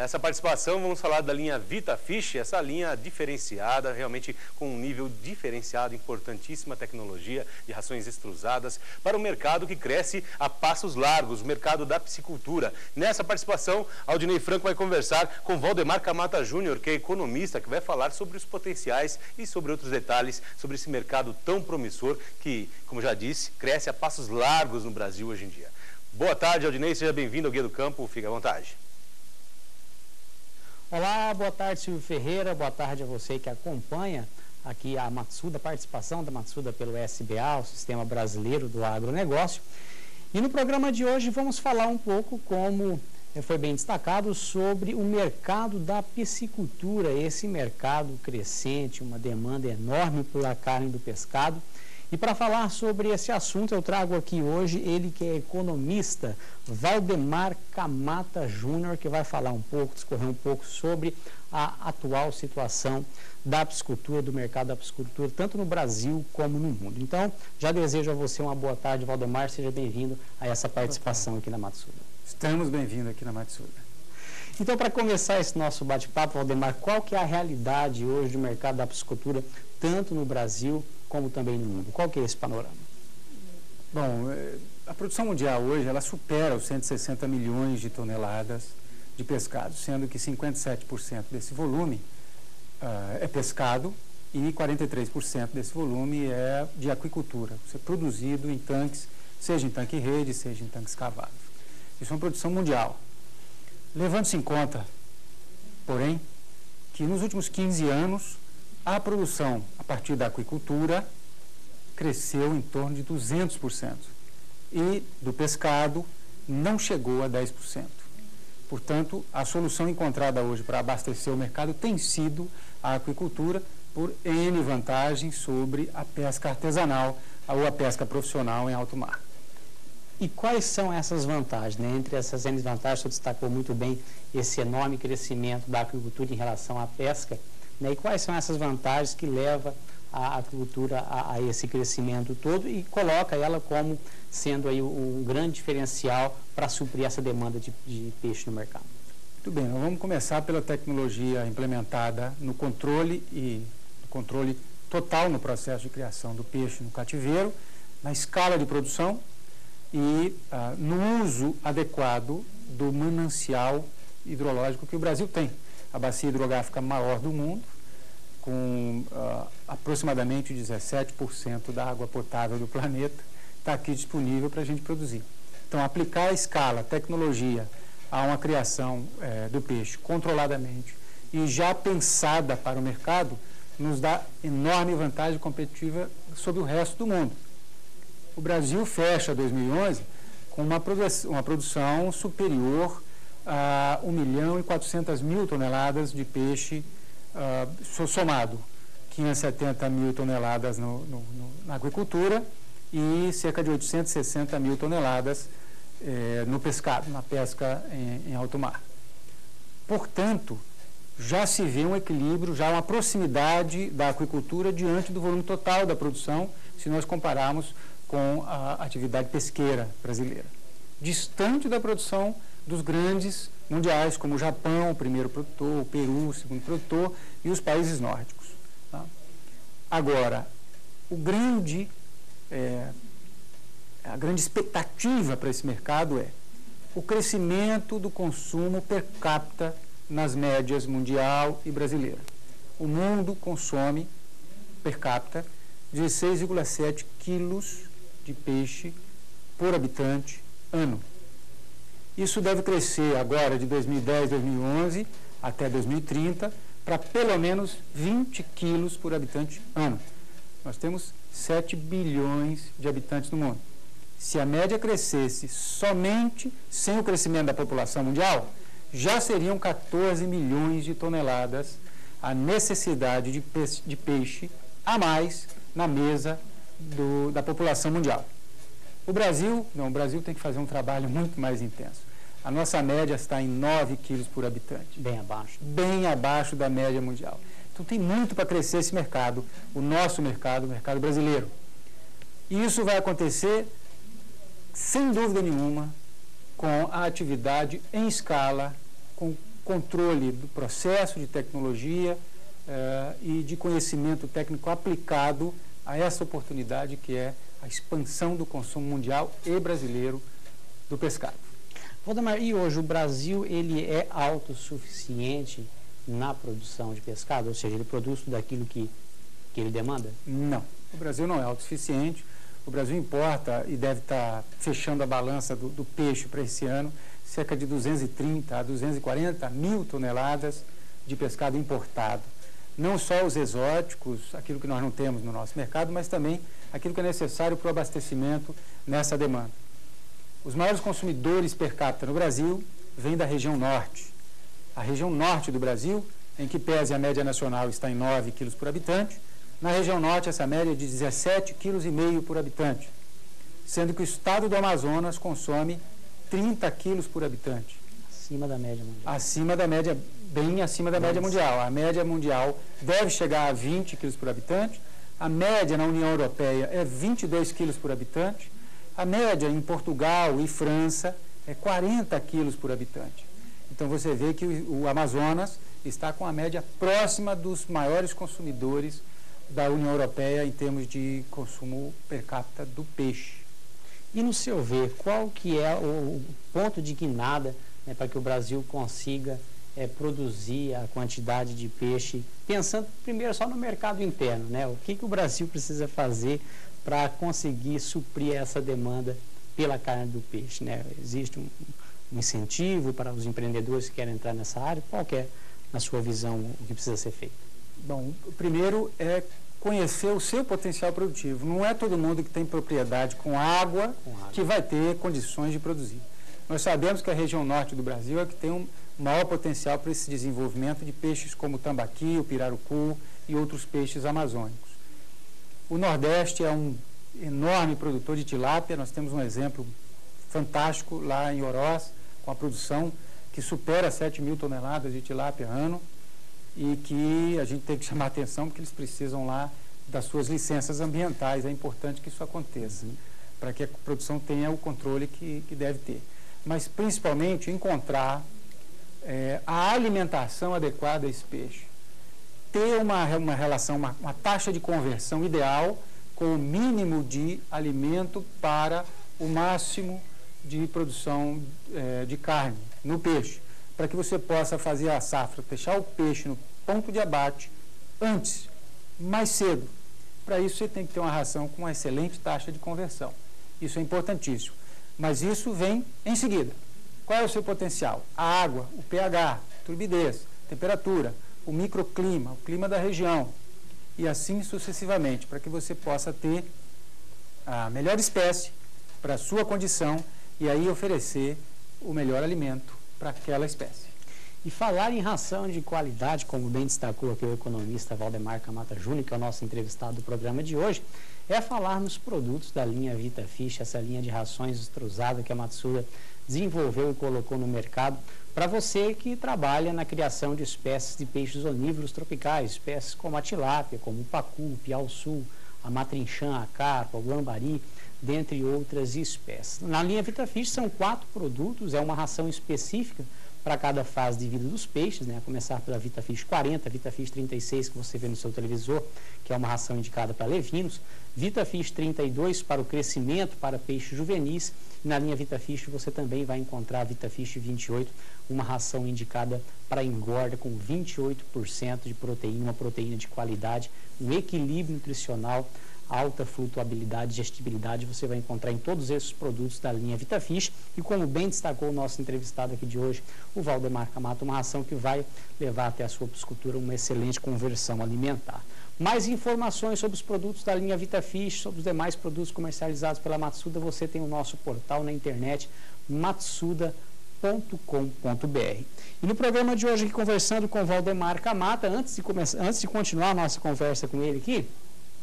Nessa participação vamos falar da linha Vita Fish, essa linha diferenciada, realmente com um nível diferenciado, importantíssima tecnologia de rações extrusadas para o mercado que cresce a passos largos, o mercado da piscicultura. Nessa participação, Aldinei Franco vai conversar com Valdemar Camata Júnior, que é economista, que vai falar sobre os potenciais e sobre outros detalhes sobre esse mercado tão promissor que, como já disse, cresce a passos largos no Brasil hoje em dia. Boa tarde, Aldinei, seja bem-vindo ao Guia do Campo, fique à vontade. Olá, boa tarde Silvio Ferreira, boa tarde a você que acompanha aqui a Matsuda, a participação da Matsuda pelo SBA, o Sistema Brasileiro do Agronegócio. E no programa de hoje vamos falar um pouco, como foi bem destacado, sobre o mercado da piscicultura, esse mercado crescente, uma demanda enorme pela carne do pescado e para falar sobre esse assunto, eu trago aqui hoje ele que é economista, Valdemar Camata Júnior, que vai falar um pouco, discorrer um pouco sobre a atual situação da piscicultura, do mercado da piscicultura, tanto no Brasil como no mundo. Então, já desejo a você uma boa tarde, Valdemar, seja bem-vindo a essa participação aqui na Matsuda. Estamos bem-vindos aqui na Matsuda. Então, para começar esse nosso bate-papo, Valdemar, qual que é a realidade hoje do mercado da piscicultura, tanto no Brasil como também no mundo. Qual que é esse panorama? Bom, é, a produção mundial hoje ela supera os 160 milhões de toneladas de pescado, sendo que 57% desse volume uh, é pescado e 43% desse volume é de aquicultura, é produzido em tanques, seja em tanque rede, seja em tanques cavados. Isso é uma produção mundial. Levando-se em conta, porém, que nos últimos 15 anos a produção a partir da aquicultura cresceu em torno de 200%. E do pescado não chegou a 10%. Portanto, a solução encontrada hoje para abastecer o mercado tem sido a aquicultura por N vantagens sobre a pesca artesanal ou a pesca profissional em alto mar. E quais são essas vantagens? Né? Entre essas N vantagens, você destacou muito bem esse enorme crescimento da aquicultura em relação à pesca. Né? E quais são essas vantagens que levam a agricultura a, a, esse crescimento todo e coloca ela como sendo aí um grande diferencial para suprir essa demanda de, de peixe no mercado. Muito bem, vamos começar pela tecnologia implementada no controle e no controle total no processo de criação do peixe no cativeiro, na escala de produção e ah, no uso adequado do manancial hidrológico que o Brasil tem a bacia hidrográfica maior do mundo, com uh, aproximadamente 17% da água potável do planeta, está aqui disponível para a gente produzir. Então, aplicar a escala, a tecnologia, a uma criação eh, do peixe controladamente e já pensada para o mercado, nos dá enorme vantagem competitiva sobre o resto do mundo. O Brasil fecha 2011 com uma, uma produção superior a 1 milhão e 400 mil toneladas de peixe uh, somado, 570 mil toneladas no, no, no, na agricultura e cerca de 860 mil toneladas eh, no pescado, na pesca em, em alto mar. Portanto, já se vê um equilíbrio, já uma proximidade da aquicultura diante do volume total da produção, se nós compararmos com a atividade pesqueira brasileira. Distante da produção dos grandes mundiais, como o Japão, o primeiro produtor, o Peru, o segundo produtor, e os países nórdicos. Tá? Agora, o grande, é, a grande expectativa para esse mercado é o crescimento do consumo per capita nas médias mundial e brasileira. O mundo consome per capita 16,7 quilos de peixe por habitante ano. Isso deve crescer agora de 2010, 2011 até 2030 para pelo menos 20 quilos por habitante ano. Nós temos 7 bilhões de habitantes no mundo. Se a média crescesse somente sem o crescimento da população mundial, já seriam 14 milhões de toneladas a necessidade de peixe, de peixe a mais na mesa do, da população mundial. O Brasil, não, o Brasil tem que fazer um trabalho muito mais intenso. A nossa média está em 9 quilos por habitante. Bem abaixo. Bem abaixo da média mundial. Então tem muito para crescer esse mercado, o nosso mercado, o mercado brasileiro. E isso vai acontecer, sem dúvida nenhuma, com a atividade em escala, com controle do processo, de tecnologia uh, e de conhecimento técnico aplicado a essa oportunidade que é a expansão do consumo mundial e brasileiro do pescado. Valdemar, e hoje o Brasil ele é autossuficiente na produção de pescado? Ou seja, ele produz tudo aquilo que, que ele demanda? Não. O Brasil não é autossuficiente. O Brasil importa e deve estar fechando a balança do, do peixe para esse ano cerca de 230 a 240 mil toneladas de pescado importado. Não só os exóticos, aquilo que nós não temos no nosso mercado, mas também aquilo que é necessário para o abastecimento nessa demanda. Os maiores consumidores per capita no Brasil vêm da região norte. A região norte do Brasil, em que pese a média nacional está em 9 quilos por habitante, na região norte essa média é de 17,5 kg por habitante, sendo que o estado do Amazonas consome 30 quilos por habitante. Acima da média mundial. Acima da média, bem acima da média mundial. A média mundial deve chegar a 20 quilos por habitante, a média na União Europeia é 22 quilos por habitante, a média em Portugal e França é 40 quilos por habitante. Então você vê que o, Amazonas está com a média próxima dos maiores consumidores da União Europeia em termos de consumo per capita do peixe. E no seu ver, qual que é o ponto de guinada né, para que o Brasil consiga é, produzir a quantidade de peixe, pensando primeiro só no mercado interno, né? O que, que o Brasil precisa fazer para conseguir suprir essa demanda pela carne do peixe, né? Existe um, um, incentivo para os empreendedores que querem entrar nessa área? Qual é, na sua visão, o que precisa ser feito? Bom, o primeiro é conhecer o seu potencial produtivo. Não é todo mundo que tem propriedade com água, com água. que vai ter condições de produzir. Nós sabemos que a região norte do Brasil é que tem um maior potencial para esse desenvolvimento de peixes como o tambaqui, o pirarucu e outros peixes amazônicos. O Nordeste é um enorme produtor de tilápia, nós temos um exemplo fantástico lá em Oroz, com a produção que supera 7 mil toneladas de tilápia ano e que a gente tem que chamar atenção porque eles precisam lá das suas licenças ambientais. É importante que isso aconteça, uhum. para que a produção tenha o controle que, que deve ter. Mas, principalmente, encontrar é, a alimentação adequada a esse peixe. Ter uma, uma relação, uma, uma taxa de conversão ideal com o mínimo de alimento para o máximo de produção é, de carne no peixe para que você possa fazer a safra, deixar o peixe no ponto de abate antes, mais cedo. Para isso você tem que ter uma ração com uma excelente taxa de conversão. Isso é importantíssimo. Mas isso vem em seguida. Qual é o seu potencial? A água, o pH, turbidez, temperatura, o microclima, o clima da região e assim sucessivamente, para que você possa ter a melhor espécie para a sua condição e aí oferecer o melhor alimento para aquela espécie. E falar em ração de qualidade, como bem destacou aqui o economista Valdemar Camata Júnior, que é o nosso entrevistado do programa de hoje, é falar nos produtos da linha Vita Fish, essa linha de rações extrusada que a Matsuda desenvolveu e colocou no mercado para você que trabalha na criação de espécies de peixes onívoros tropicais, espécies como a tilápia, como o pacu, o piau-sul, a matrinchã, a carpa, o lambari, dentre outras espécies. Na linha VitaFish são quatro produtos, é uma ração específica para cada fase de vida dos peixes, né? a começar pela VitaFish 40, VitaFish 36 que você vê no seu televisor, que é uma ração indicada para levinos, VitaFish 32 para o crescimento para peixes juvenis, e na linha VitaFish você também vai encontrar a VitaFish 28, uma ração indicada para engorda com 28% de proteína, uma proteína de qualidade, um equilíbrio nutricional alta flutuabilidade, digestibilidade, você vai encontrar em todos esses produtos da linha VitaFish. E como bem destacou o nosso entrevistado aqui de hoje, o Valdemar Camato, uma ração que vai levar até a sua piscicultura uma excelente conversão alimentar. Mais informações sobre os produtos da linha VitaFish, sobre os demais produtos comercializados pela Matsuda, você tem o nosso portal na internet, matsuda.com.br. E no programa de hoje, conversando com Valdemar Camata, antes de, começar, antes de continuar a nossa conversa com ele aqui,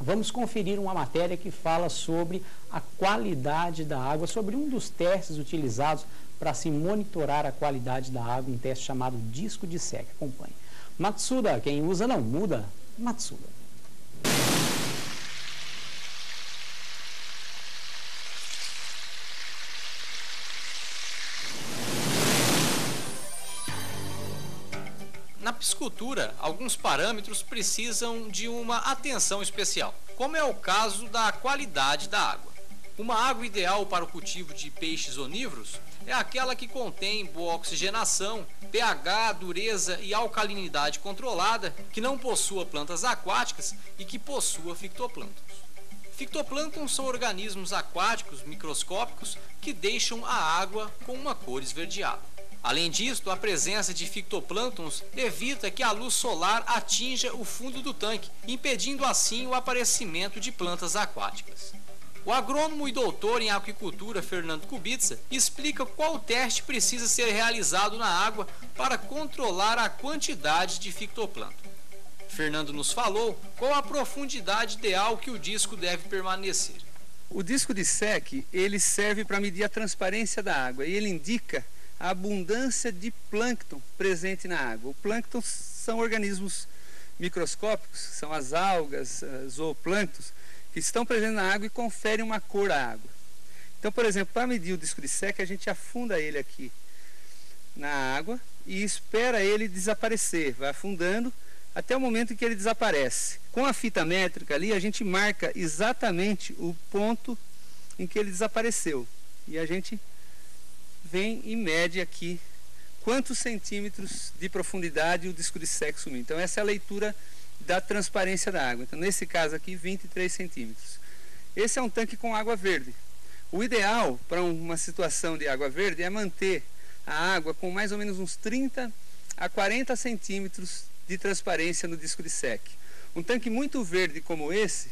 Vamos conferir uma matéria que fala sobre a qualidade da água, sobre um dos testes utilizados para se monitorar a qualidade da água, um teste chamado disco de seca. Acompanhe. Matsuda, quem usa não muda. Matsuda. Piscicultura, alguns parâmetros precisam de uma atenção especial, como é o caso da qualidade da água. Uma água ideal para o cultivo de peixes onívoros é aquela que contém boa oxigenação, pH, dureza e alcalinidade controlada, que não possua plantas aquáticas e que possua fitoplânctons. Fitoplânctons são organismos aquáticos microscópicos que deixam a água com uma cor esverdeada. Além disso, a presença de fitoplânctons evita que a luz solar atinja o fundo do tanque, impedindo assim o aparecimento de plantas aquáticas. O agrônomo e doutor em aquicultura Fernando Kubica explica qual teste precisa ser realizado na água para controlar a quantidade de fitoplâncton. Fernando nos falou qual a profundidade ideal que o disco deve permanecer. O disco de SEC ele serve para medir a transparência da água e ele indica a abundância de plâncton presente na água. O plâncton são organismos microscópicos, são as algas, zooplânctons, que estão presentes na água e conferem uma cor à água. Então, por exemplo, para medir o disco de seca, a gente afunda ele aqui na água e espera ele desaparecer, vai afundando até o momento em que ele desaparece. Com a fita métrica ali, a gente marca exatamente o ponto em que ele desapareceu. E a gente vem e mede aqui quantos centímetros de profundidade o disco de seco sumiu. Então essa é a leitura da transparência da água. Então nesse caso aqui 23 centímetros. Esse é um tanque com água verde. O ideal para uma situação de água verde é manter a água com mais ou menos uns 30 a 40 centímetros de transparência no disco de sec. Um tanque muito verde como esse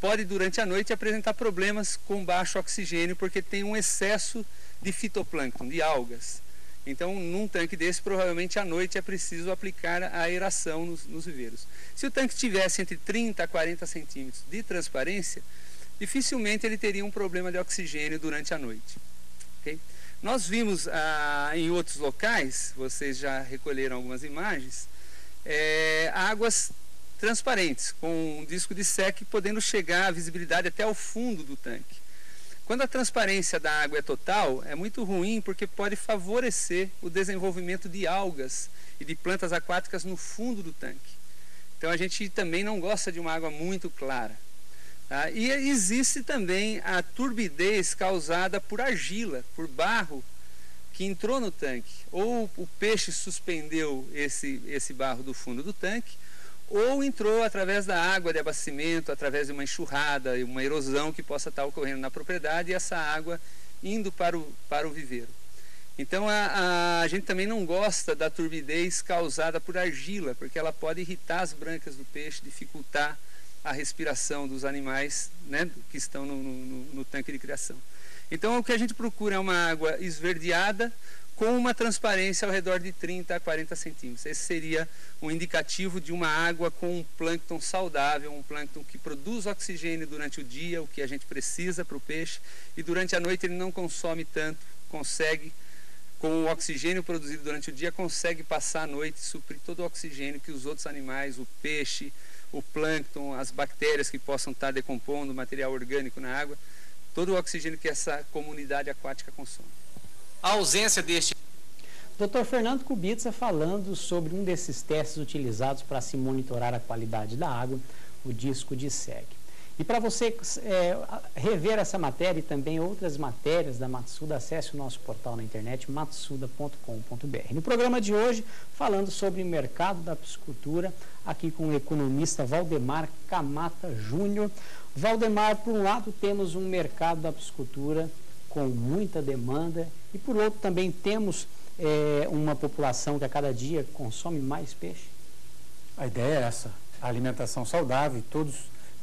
pode durante a noite apresentar problemas com baixo oxigênio porque tem um excesso de fitoplâncton, de algas. Então, num tanque desse, provavelmente à noite é preciso aplicar a aeração nos, nos viveiros. Se o tanque tivesse entre 30 a 40 centímetros de transparência, dificilmente ele teria um problema de oxigênio durante a noite. Okay? Nós vimos ah, em outros locais, vocês já recolheram algumas imagens, é, águas transparentes, com um disco de sec podendo chegar a visibilidade até o fundo do tanque. Quando a transparência da água é total, é muito ruim porque pode favorecer o desenvolvimento de algas e de plantas aquáticas no fundo do tanque. Então a gente também não gosta de uma água muito clara. Tá? E existe também a turbidez causada por argila, por barro que entrou no tanque. Ou o peixe suspendeu esse, esse barro do fundo do tanque, ou entrou através da água de abastecimento, através de uma enxurrada uma erosão que possa estar ocorrendo na propriedade e essa água indo para o, para o viveiro. Então a, a, a, gente também não gosta da turbidez causada por argila, porque ela pode irritar as brancas do peixe, dificultar a respiração dos animais né, que estão no, no, no tanque de criação. Então o que a gente procura é uma água esverdeada, com uma transparência ao redor de 30 a 40 centímetros. Esse seria um indicativo de uma água com um plâncton saudável, um plâncton que produz oxigênio durante o dia, o que a gente precisa para o peixe, e durante a noite ele não consome tanto, consegue, com o oxigênio produzido durante o dia, consegue passar a noite e suprir todo o oxigênio que os outros animais, o peixe, o plâncton, as bactérias que possam estar decompondo material orgânico na água, todo o oxigênio que essa comunidade aquática consome a ausência deste. Dr. Fernando Kubica falando sobre um desses testes utilizados para se monitorar a qualidade da água, o disco de SEG. E para você é, rever essa matéria e também outras matérias da Matsuda, acesse o nosso portal na internet matsuda.com.br. No programa de hoje, falando sobre o mercado da piscicultura, aqui com o economista Valdemar Camata Júnior. Valdemar, por um lado, temos um mercado da piscicultura com muita demanda e por outro também temos é, uma população que a cada dia consome mais peixe? A ideia é essa, a alimentação saudável, todos,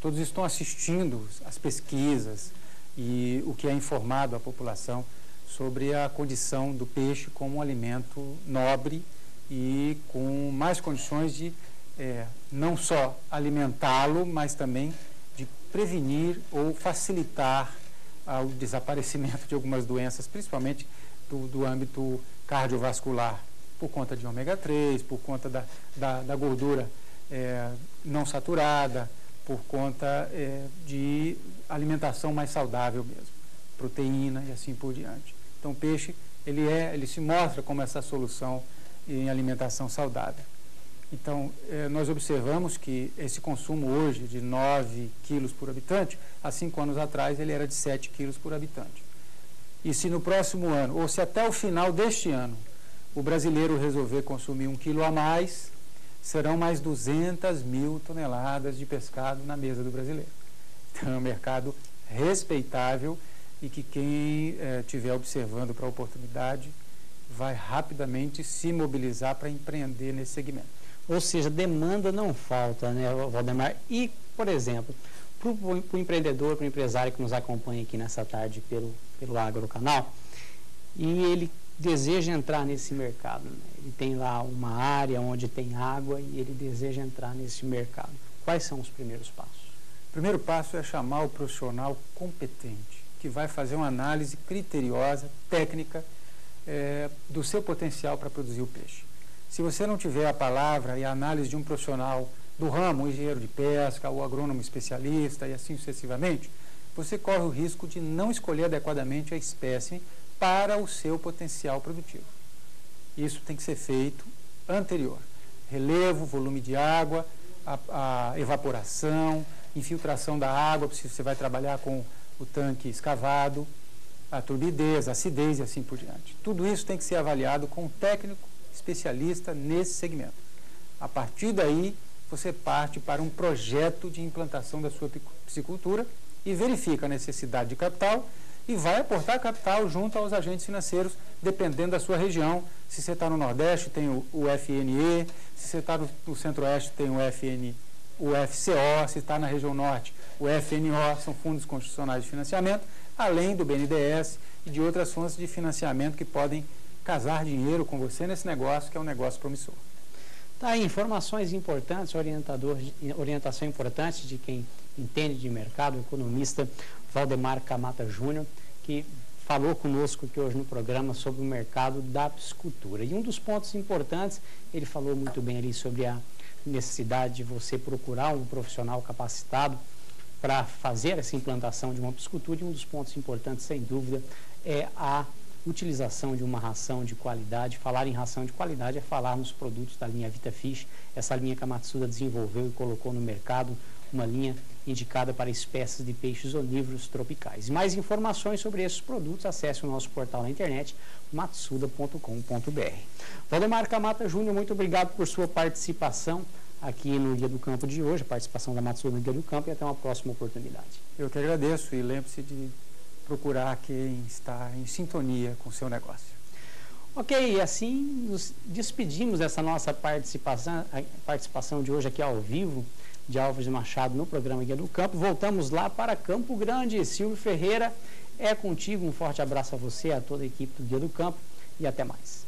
todos estão assistindo as pesquisas e o que é informado à população sobre a condição do peixe como um alimento nobre e com mais condições de é, não só alimentá-lo, mas também de prevenir ou facilitar ao desaparecimento de algumas doenças, principalmente do, do âmbito cardiovascular, por conta de ômega 3, por conta da, da, da gordura é, não saturada, por conta é, de alimentação mais saudável mesmo, proteína e assim por diante. Então o peixe ele é, ele se mostra como essa solução em alimentação saudável. Então, eh, nós observamos que esse consumo hoje de 9 quilos por habitante, há cinco anos atrás ele era de 7 quilos por habitante. E se no próximo ano, ou se até o final deste ano, o brasileiro resolver consumir um quilo a mais, serão mais 200 mil toneladas de pescado na mesa do brasileiro. Então, é um mercado respeitável e que quem estiver eh, observando para a oportunidade vai rapidamente se mobilizar para empreender nesse segmento. Ou seja, demanda não falta, né, Valdemar? E, por exemplo, para o empreendedor, para o empresário que nos acompanha aqui nessa tarde pelo, pelo Agrocanal, e ele deseja entrar nesse mercado. Né? Ele tem lá uma área onde tem água e ele deseja entrar nesse mercado. Quais são os primeiros passos? O primeiro passo é chamar o profissional competente, que vai fazer uma análise criteriosa, técnica, é, do seu potencial para produzir o peixe. Se você não tiver a palavra e a análise de um profissional do ramo, um engenheiro de pesca, o agrônomo especialista e assim sucessivamente, você corre o risco de não escolher adequadamente a espécie para o seu potencial produtivo. Isso tem que ser feito anterior. Relevo, volume de água, a, a evaporação, infiltração da água, se você vai trabalhar com o tanque escavado, a turbidez, a acidez e assim por diante. Tudo isso tem que ser avaliado com um técnico especialista nesse segmento. A partir daí, você parte para um projeto de implantação da sua piscicultura e verifica a necessidade de capital e vai aportar capital junto aos agentes financeiros, dependendo da sua região. Se você está no Nordeste, tem o, FNE, se você está no, no Centro-Oeste, tem o FN, o FCO, se está na região Norte, o FNO, são fundos constitucionais de financiamento, além do BNDES e de outras fontes de financiamento que podem casar dinheiro com você nesse negócio, que é um negócio promissor. Tá aí, informações importantes, orientador, orientação importante de quem entende de mercado, o economista Valdemar Camata Júnior, que falou conosco aqui hoje no programa sobre o mercado da piscicultura. E um dos pontos importantes, ele falou muito bem ali sobre a necessidade de você procurar um profissional capacitado para fazer essa implantação de uma piscicultura. E um dos pontos importantes, sem dúvida, é a utilização de uma ração de qualidade. Falar em ração de qualidade é falar nos produtos da linha VitaFish, essa linha que a Matsuda desenvolveu e colocou no mercado, uma linha indicada para espécies de peixes onívoros tropicais. Mais informações sobre esses produtos, acesse o nosso portal na internet, matsuda.com.br. Valdemar Camata Júnior, muito obrigado por sua participação aqui no Guia do Campo de hoje, a participação da Matsuda no Guia do Campo e até uma próxima oportunidade. Eu que agradeço e lembre-se de procurar quem está em sintonia com o seu negócio. Ok, assim nos despedimos dessa nossa participação, participação de hoje aqui ao vivo de Alves Machado no programa Guia do Campo. Voltamos lá para Campo Grande. Silvio Ferreira é contigo. Um forte abraço a você, a toda a equipe do Guia do Campo e até mais.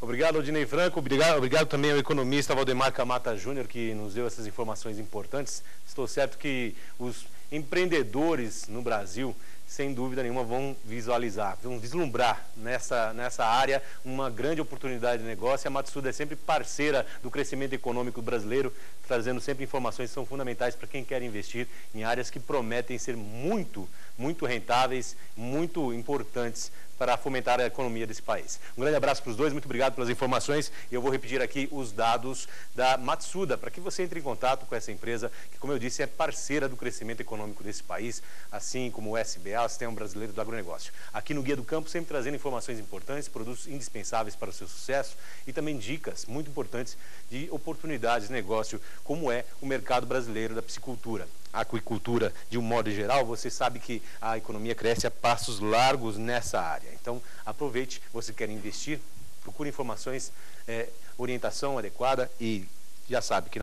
Obrigado, Odinei Franco. Obrigado, obrigado também ao economista Valdemar Camata Júnior, que nos deu essas informações importantes. Estou certo que os empreendedores no Brasil sem dúvida nenhuma, vão visualizar, vão vislumbrar nessa, nessa área uma grande oportunidade de negócio. A Matsuda é sempre parceira do crescimento econômico brasileiro, trazendo sempre informações que são fundamentais para quem quer investir em áreas que prometem ser muito, muito rentáveis, muito importantes para fomentar a economia desse país. Um grande abraço para os dois, muito obrigado pelas informações. E eu vou repetir aqui os dados da Matsuda, para que você entre em contato com essa empresa, que, como eu disse, é parceira do crescimento econômico desse país, assim como o SBA, o Sistema Brasileiro do Agronegócio. Aqui no Guia do Campo, sempre trazendo informações importantes, produtos indispensáveis para o seu sucesso e também dicas muito importantes de oportunidades de negócio, como é o mercado brasileiro da piscicultura aquicultura de um modo geral, você sabe que a economia cresce a passos largos nessa área. Então, aproveite, você quer investir, procure informações, é, orientação adequada e já sabe que